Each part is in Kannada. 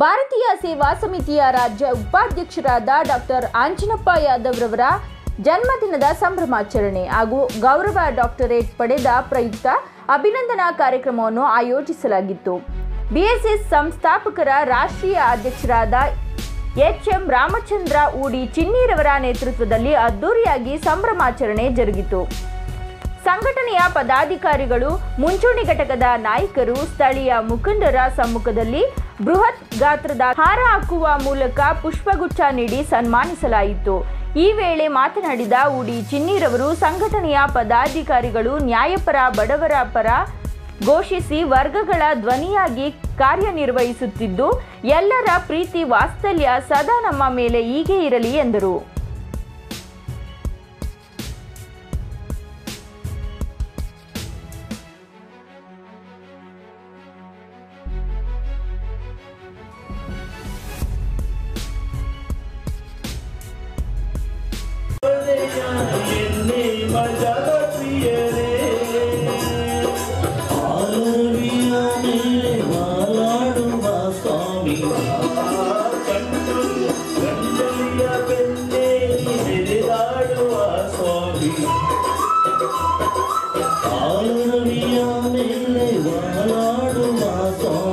ಭಾರತೀಯ ಸೇವಾ ಸಮಿತಿಯ ರಾಜ್ಯ ಉಪಾಧ್ಯಕ್ಷರಾದ ಡಾಕ್ಟರ್ ಆಂಜನಪ್ಪ ಯಾದವ್ ರವರ ಜನ್ಮದಿನದ ಸಂಭ್ರಮಾಚರಣೆ ಹಾಗೂ ಗೌರವ ಡಾಕ್ಟರೇಟ್ ಪಡೆದ ಪ್ರಯುಕ್ತ ಅಭಿನಂದನಾ ಕಾರ್ಯಕ್ರಮವನ್ನು ಆಯೋಜಿಸಲಾಗಿತ್ತು. ಬಿಎಸ್ಎಸ್ ಸಂಸ್ಥಾಪಕರ ರಾಷ್ಟ್ರೀಯ ಅಧ್ಯಕ್ಷರಾದ ಎಚ್ ಎಂ ರಾಮಚಂದ್ರ ಉಡಿ ಚಿನ್ನೀರವರ ನೇತೃತ್ವದಲ್ಲಿ ಅದ್ದೂರಿಯಾಗಿ ಸಂಭ್ರಮಾಚರಣೆ ಜರುಗಿತು. ಸಂಘಟನೆಯ ಪದಾಧಿಕಾರಿಗಳು, ಮುಂಚೂಣಿ ಘಟಕದ ನಾಯಕರು, ಸ್ಥಳೀಯ ಮುಖಂಡರ ಸಮ್ಮುಖದಲ್ಲಿ ಬೃಹತ್ ಗಾತ್ರದ ಹಾರ ಹಾಕುವ ಮೂಲಕ ಪುಷ್ಪಗುಚ್ಛ ನೀಡಿ ಸನ್ಮಾನಿಸಲಾಯಿತು. ಈ ವೇಳೆ ಮಾತನಾಡಿದ ಉಡಿ ಚಿನ್ನೀರವರು ಸಂಘಟನೆಯ ಪದಾಧಿಕಾರಿಗಳು ನ್ಯಾಯಪರ, ಬಡವರ ಪರ ಘೋಷಿಸಿ ವರ್ಗಗಳ ಧ್ವನಿಯಾಗಿ ಕಾರ್ಯನಿರ್ವಹಿಸುತ್ತಿದ್ದು, ಎಲ್ಲರ ಪ್ರೀತಿ, ವಾತ್ಸಲ್ಯ ಸದಾ ನಮ್ಮ ಮೇಲೆ ಹೀಗೆ ಇರಲಿ ಎಂದರು.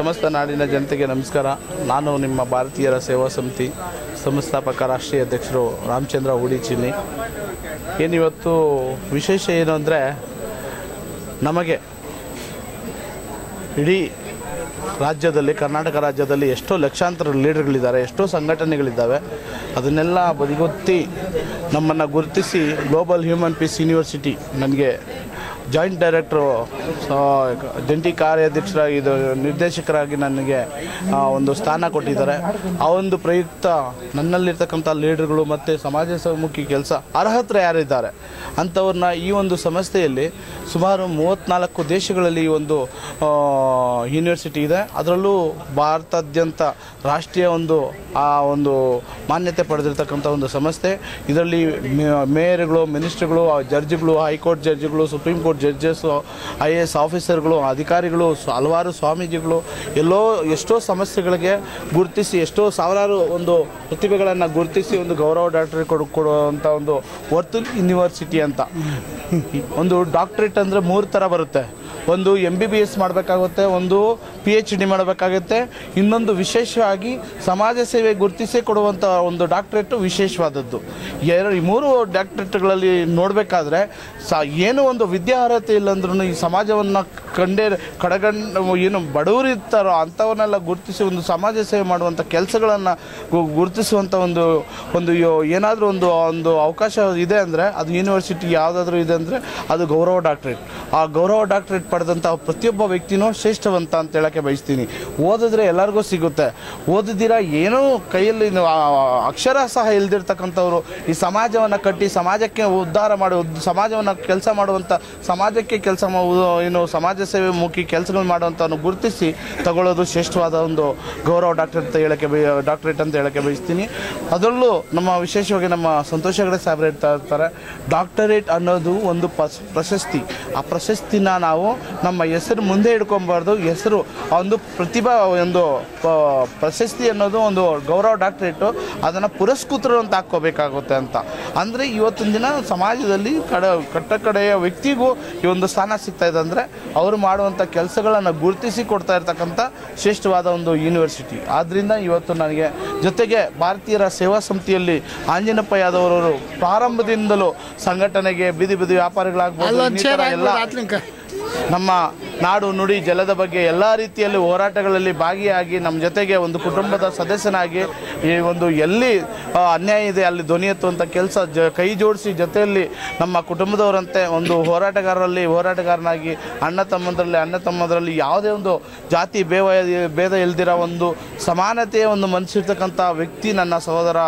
ಸಮಸ್ತ ನಾಡಿನ ಜನತೆಗೆ ನಮಸ್ಕಾರ. ನಾನು ನಿಮ್ಮ ಭಾರತೀಯರ ಸೇವಾ ಸಮಿತಿ ಸಂಸ್ಥಾಪಕ ರಾಷ್ಟ್ರೀಯ ಅಧ್ಯಕ್ಷರು ರಾಮಚಂದ್ರ ಚಿನ್ನಿ ಏನಿವತ್ತು ವಿಶೇಷ ಏನು ಅಂದರೆ ನಮಗೆ ಇಡೀ ರಾಜ್ಯದಲ್ಲಿ, ಕರ್ನಾಟಕ ರಾಜ್ಯದಲ್ಲಿ ಎಷ್ಟೋ ಲಕ್ಷಾಂತರ ಲೀಡರ್ಗಳಿದ್ದಾರೆ, ಎಷ್ಟೋ ಸಂಘಟನೆಗಳಿದ್ದಾವೆ. ಅದನ್ನೆಲ್ಲ ಬದಿಗೊತ್ತಿ ನಮ್ಮನ್ನು ಗುರುತಿಸಿ ಗ್ಲೋಬಲ್ ಹ್ಯೂಮನ್ ಪೀಸ್ ಯೂನಿವರ್ಸಿಟಿ ನನಗೆ ಜಾಯಿಂಟ್ ಡೈರೆಕ್ಟ್ರು ಜಂಟಿ ಕಾರ್ಯಾಧ್ಯಕ್ಷರಾಗಿ ಇದು ನಿರ್ದೇಶಕರಾಗಿ ನನಗೆ ಒಂದು ಸ್ಥಾನ ಕೊಟ್ಟಿದ್ದಾರೆ. ಆ ಒಂದು ಪ್ರಯುಕ್ತ ನನ್ನಲ್ಲಿರ್ತಕ್ಕಂಥ ಲೀಡರ್ಗಳು ಮತ್ತು ಸಮಾಜ ಸಮ್ಮುಖಿ ಕೆಲಸ ಅರ್ಹತ್ರೆ ಯಾರಿದ್ದಾರೆ ಅಂಥವ್ರನ್ನ ಈ ಒಂದು ಸಂಸ್ಥೆಯಲ್ಲಿ ಸುಮಾರು ಮೂವತ್ತ್ನಾಲ್ಕು ದೇಶಗಳಲ್ಲಿ ಈ ಒಂದು ಯೂನಿವರ್ಸಿಟಿ ಇದೆ. ಅದರಲ್ಲೂ ಭಾರತಾದ್ಯಂತ ರಾಷ್ಟ್ರೀಯ ಒಂದು, ಆ, ಒಂದು ಮಾನ್ಯತೆ ಪಡೆದಿರ್ತಕ್ಕಂಥ ಒಂದು ಸಂಸ್ಥೆ ಇದರಲ್ಲಿ ಮೇಯರ್ಗಳು, ಮಿನಿಸ್ಟ್ರುಗಳು ಜಡ್ಜ್ಗಳು, high court ಜಡ್ಜ್ಗಳು, supreme court judges I A S ಆಫೀಸರ್ಗಳು ಅಧಿಕಾರಿಗಳು, ಹಲವಾರು ಸ್ವಾಮೀಜಿಗಳು, ಎಲ್ಲೋ ಎಷ್ಟೋ ಸಮಸ್ಯೆಗಳಿಗೆ ಗುರುತಿಸಿ, ಎಷ್ಟೋ ಸಾವಿರಾರು ಒಂದು ಪ್ರತಿಭೆಗಳನ್ನು ಗುರುತಿಸಿ ಒಂದು ಗೌರವ ಡಾಕ್ಟರೇಟ್ ಕೊಡು ಕೊಡುವಂಥ ಒಂದು ವರ್ತುಲ್ ಯೂನಿವರ್ಸಿಟಿ ಅಂತ. ಒಂದು ಡಾಕ್ಟ್ರೇಟ್ ಅಂದರೆ ಮೂರು ಥರ ಬರುತ್ತೆ. ಒಂದು ಎಂ ಬಿ ಬಿ ಎಸ್ ಮಾಡಬೇಕಾಗುತ್ತೆ, ಒಂದು ಪಿ ಎಚ್ ಡಿ ಮಾಡಬೇಕಾಗುತ್ತೆ. ಇನ್ನೊಂದು ವಿಶೇಷವಾಗಿ ಸಮಾಜ ಸೇವೆ ಗುರುತಿಸಿ ಕೊಡುವಂಥ ಒಂದು ಡಾಕ್ಟ್ರೇಟು ವಿಶೇಷವಾದದ್ದು. ಎರಡು, ಈ ಮೂರು ಡಾಕ್ಟ್ರೇಟ್ಗಳಲ್ಲಿ ನೋಡಬೇಕಾದ್ರೆ ಸ, ಏನು ಒಂದು ವಿದ್ಯಾರ್ಹತೆ ಇಲ್ಲಂದ್ರೂ ಈ ಸಮಾಜವನ್ನು ಕಂಡೇ ಕಡೆಗಂಡು ಏನು ಬಡವರಿರ್ತಾರೋ ಅಂಥವನ್ನೆಲ್ಲ ಗುರುತಿಸಿ ಒಂದು ಸಮಾಜ ಸೇವೆ ಮಾಡುವಂಥ ಕೆಲಸಗಳನ್ನು ಗುರುತಿಸುವಂಥ ಒಂದು ಒಂದು ಏನಾದರೂ ಒಂದು ಒಂದು ಅವಕಾಶ ಇದೆ ಅಂದರೆ, ಅದು ಯೂನಿವರ್ಸಿಟಿ ಯಾವುದಾದ್ರೂ ಇದೆ ಅಂದರೆ ಅದು ಗೌರವ ಡಾಕ್ಟ್ರೇಟ್ ಆ ಗೌರವ ಡಾಕ್ಟ್ರೇಟ್ ಪಡೆದಂಥ ಪ್ರತಿಯೊಬ್ಬ ವ್ಯಕ್ತಿನೂ ಶ್ರೇಷ್ಠವಂತ ಅಂತ ಹೇಳಕ್ಕೆ ಬಯಸ್ತೀನಿ. ಓದಿದ್ರೆ ಎಲ್ಲರಿಗೂ ಸಿಗುತ್ತೆ. ಓದಿದ್ದೀರಾ ಏನೂ ಕೈಯಲ್ಲಿ ಅಕ್ಷರ ಸಹ ಇಲ್ದಿರ್ತಕ್ಕಂಥವ್ರು. ಈ ಸಮಾಜವನ್ನು ಕಟ್ಟಿ ಸಮಾಜಕ್ಕೆ ಉದ್ಧಾರ ಮಾಡಿ, ಸಮಾಜವನ್ನು ಕೆಲಸ ಮಾಡುವಂಥ ಸಮಾಜಕ್ಕೆ ಕೆಲಸ ಏನು ಸಮಾಜ ಸೇವೆ ಮುಖಿ ಕೆಲಸಗಳು ಮಾಡುವಂಥವನ್ನು ಗುರುತಿಸಿ ತಗೊಳ್ಳೋದು ಶ್ರೇಷ್ಠವಾದ ಒಂದು ಗೌರವ ಡಾಕ್ಟರ್ ಅಂತ ಹೇಳಕ್ಕೆ ಡಾಕ್ಟ್ರೇಟ್ ಅಂತ ಹೇಳಕ್ಕೆ ಬಯಸ್ತೀನಿ. ಅದರಲ್ಲೂ ನಮ್ಮ ವಿಶೇಷವಾಗಿ ನಮ್ಮ ಸಂತೋಷ ಹೆಗಡೆ ಸಾಹೇಬ್ರು ಹೇಳ್ತಾ ಡಾಕ್ಟರೇಟ್ ಅನ್ನೋದು ಒಂದು ಪ್ರಶಸ್ತಿ. ಆ ಪ್ರಶಸ್ತಿನ ನಾವು ನಮ್ಮ ಹೆಸರು ಮುಂದೆ ಇಟ್ಕೊಬಾರ್ದು ಹೆಸರು ಒಂದು ಪ್ರತಿಭಾ ಒಂದು ಪ್ರಶಸ್ತಿ ಅನ್ನೋದು ಒಂದು ಗೌರವ ಡಾಕ್ಟ್ರೇಟು ಅದನ್ನು ಪುರಸ್ಕೃತರು ಅಂತ ಹಾಕ್ಕೋಬೇಕಾಗುತ್ತೆ ಅಂತ. ಅಂದರೆ ಇವತ್ತಿನ ದಿನ ಸಮಾಜದಲ್ಲಿ ಕಡ ಕಟ್ಟ ಕಡೆಯ ವ್ಯಕ್ತಿಗೂ ಈ ಒಂದು ಸ್ಥಾನ ಸಿಗ್ತಾ ಇದೆ ಅಂದರೆ ಅವರು ಮಾಡುವಂಥ ಕೆಲಸಗಳನ್ನು ಗುರುತಿಸಿ ಕೊಡ್ತಾ ಇರ್ತಕ್ಕಂಥ ಶ್ರೇಷ್ಠವಾದ ಒಂದು ಯೂನಿವರ್ಸಿಟಿ ಆದ್ದರಿಂದ ಇವತ್ತು ನನಗೆ ಜೊತೆಗೆ ಭಾರತೀಯರ ಸೇವಾ ಸಮಿತಿಯಲ್ಲಿ ಆಂಜನಪ್ಪ ಯಾದವ್ ಪ್ರಾರಂಭದಿಂದಲೂ ಸಂಘಟನೆಗೆ ಬೀದಿ ಬೀದಿ ವ್ಯಾಪಾರಿಗಳಾಗ್ಬೋದು ಎಲ್ಲ ನಮ್ಮ ನಾಡು ನುಡಿ ಜಲದ ಬಗ್ಗೆ ಎಲ್ಲ ರೀತಿಯಲ್ಲಿ ಹೋರಾಟಗಳಲ್ಲಿ ಭಾಗಿಯಾಗಿ ನಮ್ಮ ಜೊತೆಗೆ ಒಂದು ಕುಟುಂಬದ ಸದಸ್ಯನಾಗಿ ಈ ಒಂದು ಎಲ್ಲಿ ಅನ್ಯಾಯ ಇದೆ, ಅಲ್ಲಿ ಧ್ವನಿ ಎತ್ತುವಂಥ ಕೆಲಸ ಜ, ಕೈ ಜೋಡಿಸಿ ಜೊತೆಯಲ್ಲಿ ನಮ್ಮ ಕುಟುಂಬದವರಂತೆ ಒಂದು ಹೋರಾಟಗಾರರಲ್ಲಿ, ಹೋರಾಟಗಾರನಾಗಿ ಅಣ್ಣ ತಮ್ಮಂದರಲ್ಲಿ, ಅಣ್ಣ ತಮ್ಮದರಲ್ಲಿ ಯಾವುದೇ ಒಂದು ಜಾತಿ ಬೇವ, ಭೇದ ಇಲ್ದಿರೋ ಒಂದು ಸಮಾನತೆಯ ಒಂದು ಮನಸ್ಸಿರ್ತಕ್ಕಂಥ ವ್ಯಕ್ತಿ ನನ್ನ ಸಹೋದರ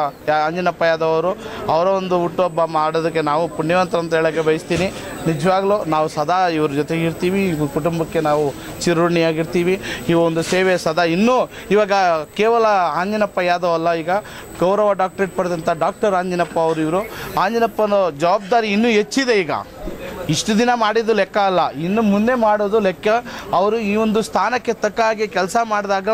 ಅಂಜನಪ್ಪ ಯಾದವ್ ಅವರು. ಅವರ ಒಂದು ಹುಟ್ಟುಹಬ್ಬ ಮಾಡೋದಕ್ಕೆ ನಾವು ಪುಣ್ಯವಂತರು ಅಂತ ಹೇಳೋಕ್ಕೆ ಬಯಸ್ತೀನಿ. ನಿಜವಾಗ್ಲೂ ನಾವು ಸದಾ ಇವ್ರ ಜೊತೆಗೆ ಇರ್ತೀವಿ, ಇವ್ರ ಕುಟುಂಬಕ್ಕೆ ನಾವು ಚಿರುಣಿಯಾಗಿರ್ತೀವಿ ಈ ಒಂದು ಸೇವೆ ಸದಾ ಇನ್ನೂ ಇವಾಗ ಕೇವಲ ಆಂಜನಪ್ಪ ಯಾದವ್ ಅಲ್ಲ, ಈಗ ಗೌರವ ಡಾಕ್ಟರೇಟ್ ಪಡೆದಂಥ ಡಾಕ್ಟರ್ ಆಂಜನಪ್ಪ ಅವರು ಇವರು. ಆಂಜನಪ್ಪನ ಜವಾಬ್ದಾರಿ ಇನ್ನೂ ಹೆಚ್ಚಿದೆ ಈಗ. ಇಷ್ಟು ದಿನ ಮಾಡಿದ್ದು ಲೆಕ್ಕ ಅಲ್ಲ. ಇನ್ನು ಮುಂದೆ ಮಾಡೋದು ಲೆಕ್ಕ. ಅವರು ಈ ಒಂದು ಸ್ಥಾನಕ್ಕೆ ತಕ್ಕ ಹಾಗೆ ಕೆಲಸ ಮಾಡಿದಾಗ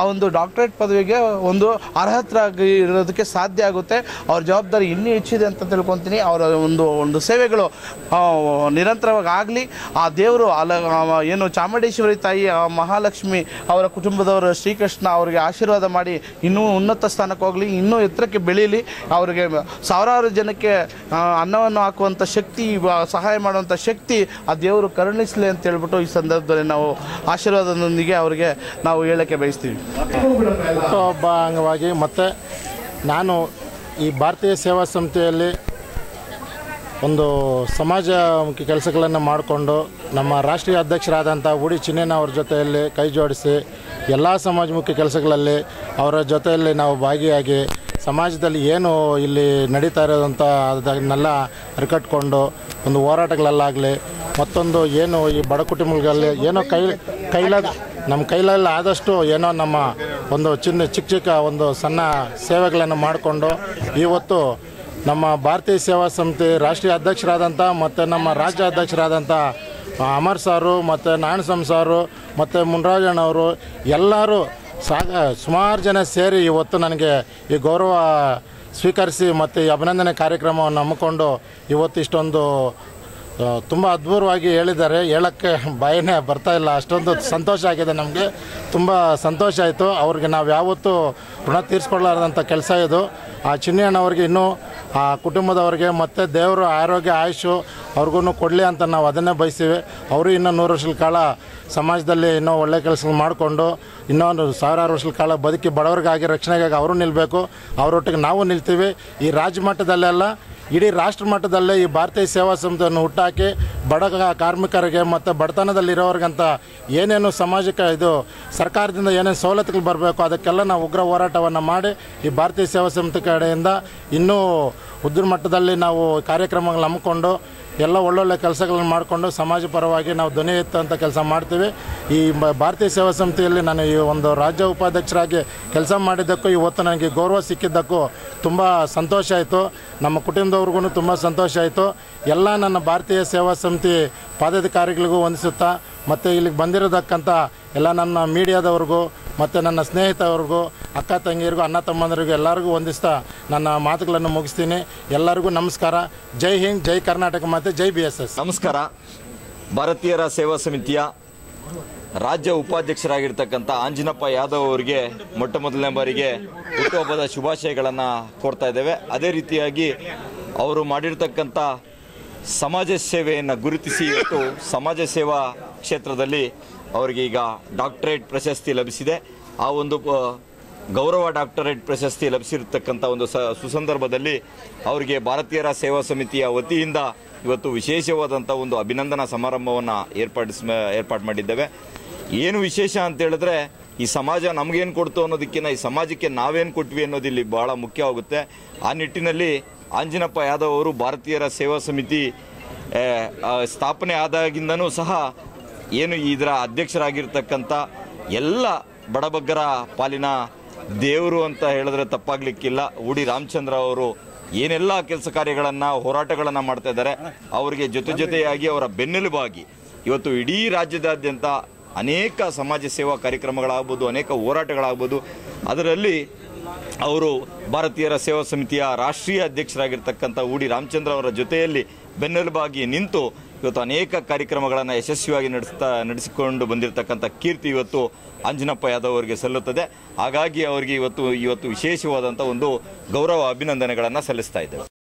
ಆ ಒಂದು ಡಾಕ್ಟರೇಟ್ ಪದವಿಗೆ ಒಂದು ಅರ್ಹತರಾಗಿ ಇರೋದಕ್ಕೆ ಸಾಧ್ಯ ಆಗುತ್ತೆ. ಅವ್ರ ಜವಾಬ್ದಾರಿ ಇನ್ನೂ ಹೆಚ್ಚಿದೆ ಅಂತ ತಿಳ್ಕೊತೀನಿ. ಅವರ ಒಂದು ಒಂದು ಸೇವೆಗಳು ನಿರಂತರವಾಗಿ ಆಗಲಿ ಆ ದೇವರು, ಅಲ ಏನು ಚಾಮುಂಡೇಶ್ವರಿ ತಾಯಿ ಮಹಾಲಕ್ಷ್ಮಿ ಅವರ ಕುಟುಂಬದವರು ಶ್ರೀಕೃಷ್ಣ ಅವರಿಗೆ ಆಶೀರ್ವಾದ ಮಾಡಿ ಇನ್ನೂ ಉನ್ನತ ಸ್ಥಾನಕ್ಕೆ ಹೋಗಲಿ, ಇನ್ನೂ ಎತ್ತರಕ್ಕೆ ಬೆಳೀಲಿ. ಅವರಿಗೆ ಸಾವಿರಾರು ಜನಕ್ಕೆ ಅನ್ನವನ್ನು ಹಾಕುವಂಥ ಶಕ್ತಿ ಸಹಾಯ ಸಹಾಯ ಮಾಡುವಂಥ ಶಕ್ತಿ ಆ ದೇವರು ಕರುಣಿಸಲಿ ಅಂತ ಹೇಳ್ಬಿಟ್ಟು ಈ ಸಂದರ್ಭದಲ್ಲಿ ನಾವು ಆಶೀರ್ವಾದದೊಂದಿಗೆ ಅವರಿಗೆ ನಾವು ಹೇಳಕ್ಕೆ ಬಯಸ್ತೀವಿ. ಹಬ್ಬ ಅಂಗವಾಗಿ ಮತ್ತು ನಾನು ಈ ಭಾರತೀಯ ಸೇವಾ ಸಂಸ್ಥೆಯಲ್ಲಿ ಒಂದು ಸಮಾಜಮುಖಿ ಕೆಲಸಗಳನ್ನು ಮಾಡಿಕೊಂಡು ನಮ್ಮ ರಾಷ್ಟ್ರೀಯ ಅಧ್ಯಕ್ಷರಾದಂಥ ಉಡಿ ಚಿನ್ನೇನ ಅವ್ರ ಜೊತೆಯಲ್ಲಿ ಕೈ ಜೋಡಿಸಿ ಎಲ್ಲ ಸಮಾಜಮುಖಿ ಕೆಲಸಗಳಲ್ಲಿ ಅವರ ಜೊತೆಯಲ್ಲಿ ನಾವು ಭಾಗಿಯಾಗಿ ಸಮಾಜದಲ್ಲಿ ಏನು ಇಲ್ಲಿ ನಡೀತಾ ಇರೋದಂಥ ಅದನ್ನೆಲ್ಲ ಅರಿಕಟ್ಕೊಂಡು ಒಂದು ಹೋರಾಟಗಳಲ್ಲಾಗಲಿ, ಮತ್ತೊಂದು ಏನು ಈ ಬಡ ಕುಟುಂಬಗಳಲ್ಲಿ ಏನೋ ಕೈ ಕೈಲಾದ ನಮ್ಮ ಕೈಲಲ್ಲಿ ಆದಷ್ಟು ಏನೋ ನಮ್ಮ ಒಂದು ಚಿನ್ನ, ಚಿಕ್ಕ ಚಿಕ್ಕ ಒಂದು ಸಣ್ಣ ಸೇವೆಗಳನ್ನು ಮಾಡಿಕೊಂಡು ಇವತ್ತು ನಮ್ಮ ಭಾರತೀಯ ಸೇವಾ ಸಮಿತಿ ರಾಷ್ಟ್ರೀಯ ಅಧ್ಯಕ್ಷರಾದಂಥ ಮತ್ತು ನಮ್ಮ ರಾಜ್ಯ ಅಧ್ಯಕ್ಷರಾದಂಥ ಅಮರ್ ಸಾರು ಮತ್ತು ನಾಣಸಮ್ ಸಾರು ಮತ್ತು ಮುನ್ರಾಜಣ್ಣವರು ಎಲ್ಲರೂ ಸಾಗ ಸುಮಾರು ಜನ ಸೇರಿ ಇವತ್ತು ನನಗೆ ಈ ಗೌರವ ಸ್ವೀಕರಿಸಿ ಮತ್ತು ಈ ಅಭಿನಂದನೆ ಕಾರ್ಯಕ್ರಮವನ್ನು ಹಮ್ಮಿಕೊಂಡು ಇವತ್ತು ಇಷ್ಟೊಂದು ತುಂಬ ಅದ್ಭುತವಾಗಿ ಹೇಳಿದ್ದಾರೆ. ಹೇಳೋಕ್ಕೆ ಬಾಯಿನೇ ಬರ್ತಾ ಇಲ್ಲ. ಅಷ್ಟೊಂದು ಸಂತೋಷ ಆಗಿದೆ ನಮಗೆ. ತುಂಬ ಸಂತೋಷ ಆಯಿತು. ಅವ್ರಿಗೆ ನಾವು ಯಾವತ್ತೂ ಋಣ ತೀರಿಸ್ಕೊಳ್ಳಾರ್ದಂಥ ಕೆಲಸ ಇದು. ಆ ಚಿನ್ನಿಯಣ್ಣವ್ರಿಗೆ ಇನ್ನೂ, ಆ ಕುಟುಂಬದವ್ರಿಗೆ ಮತ್ತು ದೇವರು ಆರೋಗ್ಯ ಆಯುಷು ಅವ್ರಿಗೂ ಕೊಡಲಿ ಅಂತ ನಾವು ಅದನ್ನೇ ಬಯಸ್ತೀವಿ. ಅವರು ಇನ್ನೂ ನೂರು ವರ್ಷದ ಕಾಲ ಸಮಾಜದಲ್ಲಿ ಇನ್ನೂ ಒಳ್ಳೆ ಕೆಲಸ ಮಾಡಿಕೊಂಡು ಇನ್ನೊಂದು ಸಾವಿರಾರು ವರ್ಷದ ಕಾಲ ಬದುಕಿ ಬಡವರಿಗಾಗಿ ರಕ್ಷಣೆಗಾಗಿ ಅವರು ನಿಲ್ಲಬೇಕು ಅವರೊಟ್ಟಿಗೆ ನಾವು ನಿಲ್ತೀವಿ. ಈ ರಾಜ್ಯ ಮಟ್ಟದಲ್ಲೆಲ್ಲ ಇಡೀ ರಾಷ್ಟ್ರ ಮಟ್ಟದಲ್ಲೇ ಈ ಭಾರತೀಯ ಸೇವಾ ಸಂಸ್ಥೆಯನ್ನು ಹುಟ್ಟಾಕಿ ಬಡ ಕಾರ್ಮಿಕರಿಗೆ ಮತ್ತು ಬಡತನದಲ್ಲಿರೋರಿಗಂತ ಏನೇನು ಸಮಾಜಕ್ಕೆ ಇದು ಸರ್ಕಾರದಿಂದ ಏನೇನು ಸವಲತ್ತುಗಳು ಬರಬೇಕು, ಅದಕ್ಕೆಲ್ಲ ನಾವು ಉಗ್ರ ಹೋರಾಟವನ್ನು ಮಾಡಿ ಈ ಭಾರತೀಯ ಸೇವಾ ಸಂಸ್ಥೆ ಕಡೆಯಿಂದ ಇನ್ನೂ ಉದ್ರ ಮಟ್ಟದಲ್ಲಿ ನಾವು ಕಾರ್ಯಕ್ರಮಗಳು ಹಮ್ಮಿಕೊಂಡು ಎಲ್ಲ ಒಳ್ಳೊಳ್ಳೆ ಕೆಲಸಗಳನ್ನು ಮಾಡಿಕೊಂಡು ಸಮಾಜ ಪರವಾಗಿ ನಾವು ಧ್ವನಿ ಎತ್ತುವಂಥ ಕೆಲಸ ಮಾಡ್ತೀವಿ. ಈ ಭಾರತೀಯ ಸೇವಾ ಸಮಿತಿಯಲ್ಲಿ ನಾನು ಈ ಒಂದು ರಾಜ್ಯ ಉಪಾಧ್ಯಕ್ಷರಾಗಿ ಕೆಲಸ ಮಾಡಿದ್ದಕ್ಕೂ, ಇವತ್ತು ನನಗೆ ಗೌರವ ಸಿಕ್ಕಿದ್ದಕ್ಕೂ ತುಂಬ ಸಂತೋಷ ಆಯಿತು. ನಮ್ಮ ಕುಟುಂಬದವ್ರಿಗೂ ತುಂಬ ಸಂತೋಷ ಆಯಿತು. ಎಲ್ಲ ನನ್ನ ಭಾರತೀಯ ಸೇವಾ ಸಮಿತಿ ಪದಾಧಿಕಾರಿಗಳಿಗೂ ವಂದಿಸುತ್ತಾ, ಮತ್ತು ಇಲ್ಲಿಗೆ ಬಂದಿರತಕ್ಕಂಥ ಎಲ್ಲ ನನ್ನ ಮೀಡಿಯಾದವ್ರಿಗೂ, ಮತ್ತು ನನ್ನ ಸ್ನೇಹಿತವ್ರಿಗೂ, ಅಕ್ಕ ತಂಗಿಯರಿಗೂ, ಅಣ್ಣ ತಮ್ಮಂದರಿಗೂ ಎಲ್ಲರಿಗೂ ವಂದಿಸ್ತಾ ನನ್ನ ಮಾತುಗಳನ್ನು ಮುಗಿಸ್ತೀನಿ. ಎಲ್ಲರಿಗೂ ನಮಸ್ಕಾರ. ಜೈ ಹಿಂದ್, ಜೈ ಕರ್ನಾಟಕ, ಮತ್ತು ಜೈ ಬಿ ಎಸ್ ಎಸ್. ನಮಸ್ಕಾರ. ಭಾರತೀಯರ ಸೇವಾ ಸಮಿತಿಯ ರಾಜ್ಯ ಉಪಾಧ್ಯಕ್ಷರಾಗಿರ್ತಕ್ಕಂಥ ಆಂಜಿನಪ್ಪ ಯಾದವ್ ಅವರಿಗೆ ಮೊಟ್ಟ ಮೊದಲನೇ ಬಾರಿಗೆ ಹುಟ್ಟುಹಬ್ಬದ ಶುಭಾಶಯಗಳನ್ನು ಕೋರ್ತಾ ಇದ್ದೇವೆ. ಅದೇ ರೀತಿಯಾಗಿ ಅವರು ಮಾಡಿರ್ತಕ್ಕಂಥ ಸಮಾಜ ಸೇವೆಯನ್ನು ಗುರುತಿಸಿ ಇವತ್ತು ಸಮಾಜ ಸೇವಾ ಕ್ಷೇತ್ರದಲ್ಲಿ ಅವರಿಗೆ ಈಗ ಡಾಕ್ಟರೇಟ್ ಪ್ರಶಸ್ತಿ ಲಭಿಸಿದೆ. ಆ ಒಂದು ಗೌರವ ಡಾಕ್ಟರೇಟ್ ಪ್ರಶಸ್ತಿ ಲಭಿಸಿರ್ತಕ್ಕಂಥ ಒಂದು ಸುಸಂದರ್ಭದಲ್ಲಿ ಅವರಿಗೆ ಭಾರತೀಯರ ಸೇವಾ ಸಮಿತಿಯ ವತಿಯಿಂದ ಇವತ್ತು ವಿಶೇಷವಾದಂಥ ಒಂದು ಅಭಿನಂದನಾ ಸಮಾರಂಭವನ್ನು ಏರ್ಪಡಿಸ್ ಏರ್ಪಾಡು ಮಾಡಿದ್ದೇವೆ. ಏನು ವಿಶೇಷ ಅಂತ ಹೇಳಿದ್ರೆ, ಈ ಸಮಾಜ ನಮಗೇನು ಕೊಡ್ತು ಅನ್ನೋದಕ್ಕಿಂತ ಈ ಸಮಾಜಕ್ಕೆ ನಾವೇನು ಕೊಟ್ವಿ ಅನ್ನೋದು ಇಲ್ಲಿ ಭಾಳ ಮುಖ್ಯವಾಗುತ್ತೆ. ಆ ನಿಟ್ಟಿನಲ್ಲಿ ಆಂಜಿನಪ್ಪ ಯಾದವ್ ಅವರು ಭಾರತೀಯರ ಸೇವಾ ಸಮಿತಿ ಸ್ಥಾಪನೆ ಆದಾಗಿಂದನೂ ಸಹ ಏನು ಇದರ ಅಧ್ಯಕ್ಷರಾಗಿರ್ತಕ್ಕಂಥ ಎಲ್ಲ ಬಡಬಗ್ಗರ ಪಾಲಿನ ದೇವರು ಅಂತ ಹೇಳಿದ್ರೆ ತಪ್ಪಾಗಲಿಕ್ಕಿಲ್ಲ. ಉಡಿ ರಾಮಚಂದ್ರ ಅವರು ಏನೆಲ್ಲ ಕೆಲಸ ಕಾರ್ಯಗಳನ್ನು, ಹೋರಾಟಗಳನ್ನು ಮಾಡ್ತಾ ಇದ್ದಾರೆ, ಅವರಿಗೆ ಜೊತೆ ಜೊತೆಯಾಗಿ ಅವರ ಬೆನ್ನೆಲುಬಾಗಿ ಇವತ್ತು ಇಡೀ ರಾಜ್ಯದಾದ್ಯಂತ ಅನೇಕ ಸಮಾಜ ಸೇವಾ ಕಾರ್ಯಕ್ರಮಗಳಾಗ್ಬೋದು, ಅನೇಕ ಹೋರಾಟಗಳಾಗ್ಬೋದು, ಅದರಲ್ಲಿ ಅವರು ಭಾರತೀಯರ ಸೇವಾ ಸಮಿತಿಯ ರಾಷ್ಟ್ರೀಯ ಅಧ್ಯಕ್ಷರಾಗಿರ್ತಕ್ಕಂಥ ಉಡಿ ರಾಮಚಂದ್ರ ಅವರ ಜೊತೆಯಲ್ಲಿ ಬೆನ್ನೆಲುಬಾಗಿ ನಿಂತು ಇವತ್ತು ಅನೇಕ ಕಾರ್ಯಕ್ರಮಗಳನ್ನು ಯಶಸ್ವಿಯಾಗಿ ನಡೆಸ್ತಾ, ನಡೆಸಿಕೊಂಡು ಬಂದಿರತಕ್ಕಂಥ ಕೀರ್ತಿ ಇವತ್ತು ಅಂಜನಪ್ಪ ಯಾದವ್ ಅವರಿಗೆ ಸಲ್ಲುತ್ತದೆ. ಹಾಗಾಗಿ ಅವರಿಗೆ ಇವತ್ತು ಇವತ್ತು ವಿಶೇಷವಾದಂಥ ಒಂದು ಗೌರವ ಅಭಿನಂದನೆಗಳನ್ನು ಸಲ್ಲಿಸ್ತಾ ಇದ್ದೇವೆ.